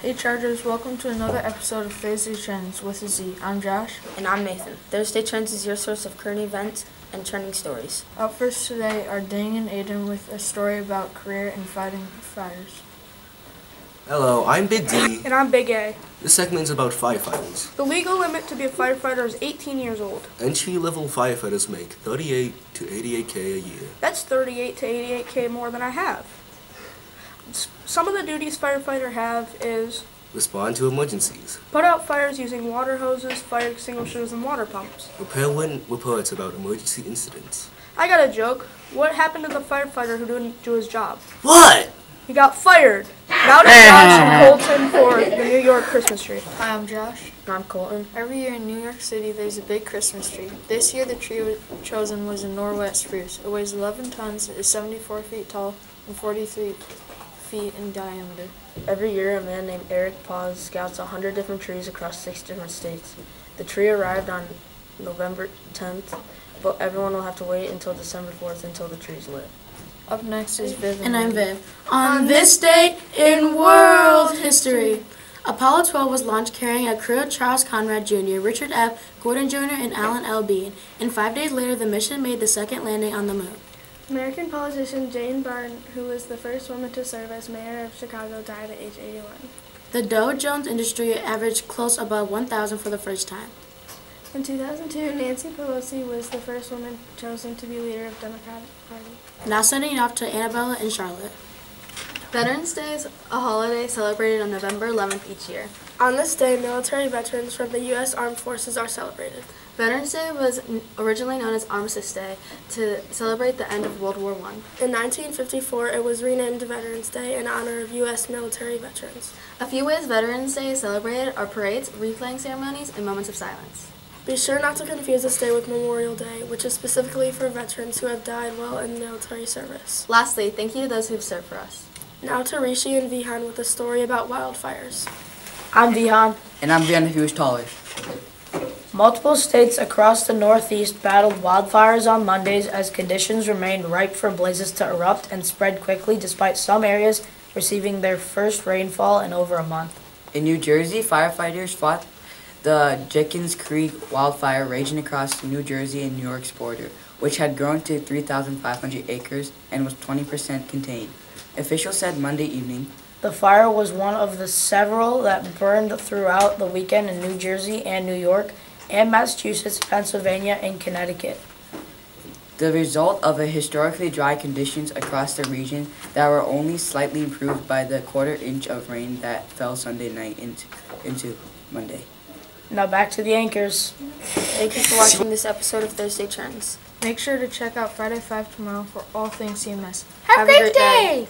Hey Chargers, welcome to another episode of Thursday Trendz with a Z. I'm Josh. And I'm Nathan. Thursday Trendz is your source of current events and trending stories. Up first today are Dane and Aiden with a story about career and fighting fires. Hello, I'm Big D. And I'm Big A. This segment is about firefighters. The legal limit to be a firefighter is 18 years old. Entry level firefighters make 38 to 88k a year. That's 38 to 88k more than I have. S- Some of the duties firefighter have is Respond to emergencies. put out fires using water hoses, fire extinguishers, and water pumps. Prepare when reports about emergency incidents. I got a joke. What happened to the firefighter who didn't do his job? What? He got fired. Now to Josh and Colton for the New York Christmas tree. Hi, I'm Josh. And I'm Colton. Every year in New York City, there's a big Christmas tree. This year, the tree chosen was a Norway spruce. It weighs 11 tons, is 74 feet tall, and 43 feet in diameter. Every year, a man named Erik Pauze scouts 100 different trees across six different states. The tree arrived on November 10th, but everyone will have to wait until December 4th until the tree's lit. Up next is Viv. And I'm Viv. On this day in world history, Apollo 12 was launched carrying a crew of Charles Conrad Jr., Richard F., Gordon Jr., and Alan L. Bean. And five days later, the mission made the second landing on the moon. American politician Jane Byrne, who was the first woman to serve as mayor of Chicago, died at age 81. The Dow Jones industry averaged close above 1,000 for the first time. In 2002, Nancy Pelosi was the first woman chosen to be leader of the Democratic Party. Now sending it off to Annabella and Charlotte. Veterans Day is a holiday celebrated on November 11th each year. On this day, military veterans from the U.S. Armed Forces are celebrated. Veterans Day was originally known as Armistice Day to celebrate the end of World War I. In 1954, it was renamed Veterans Day in honor of U.S. military veterans. A few ways Veterans Day is celebrated are parades, wreath-laying ceremonies, and moments of silence. Be sure not to confuse this day with Memorial Day, which is specifically for veterans who have died while in military service. Lastly, thank you to those who've served for us. Now to Rishi and Vihan with a story about wildfires. I'm Vihan. And I'm Vienna Hughes Taller. Multiple states across the Northeast battled wildfires on Mondays as conditions remained ripe for blazes to erupt and spread quickly despite some areas receiving their first rainfall in over a month. In New Jersey, firefighters fought the Jennings Creek wildfire raging across New Jersey and New York's border, which had grown to 3,500 acres and was 20% contained. Officials said Monday evening The fire was one of the several that burned throughout the weekend in New Jersey and New York and Massachusetts, Pennsylvania, and Connecticut. the result of a historically dry conditions across the region that were only slightly improved by the quarter inch of rain that fell Sunday night into, into Monday. Now back to the anchors. Thank you for watching this episode of Thursday Trendz. Make sure to check out Friday 5 tomorrow for all things CMS. Have a great day.